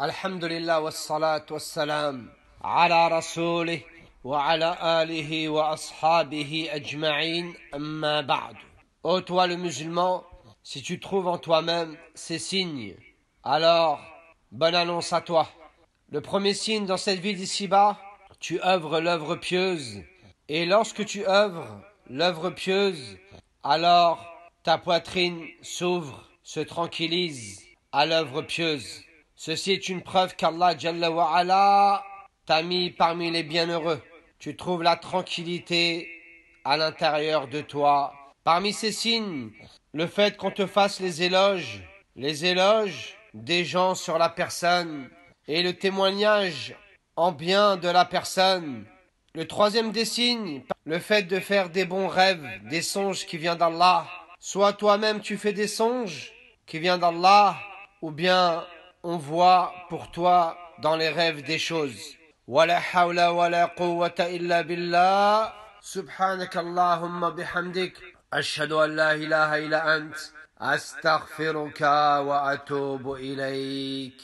الحمد لله والصلاة والسلام على رسوله وعلى آله وأصحابه أجمعين أما بعد Ô toi le musulman, si tu trouves en toi-même ces signes, alors bonne annonce à toi. Le premier signe dans cette vie d'ici-bas, tu œuvres l'œuvre pieuse, et lorsque tu œuvres l'œuvre pieuse, alors ta poitrine s'ouvre, se tranquillise à l'œuvre pieuse. Ceci est une preuve qu'Allah t'a mis parmi les bienheureux. Tu trouves la tranquillité à l'intérieur de toi. Parmi ces signes, le fait qu'on te fasse les éloges, les éloges des gens sur la personne et le témoignage en bien de la personne. Le troisième des signes, le fait de faire des bons rêves, des songes qui viennent d'Allah. Soit toi-même tu fais des songes qui viennent d'Allah, ou bien on voit pour toi dans les rêves des choses. ولا حول ولا قوة إلا بالله سبحانك اللهم بحمدك أشهد أن لا إله إلا أنت أستغفرك وأتوب إليك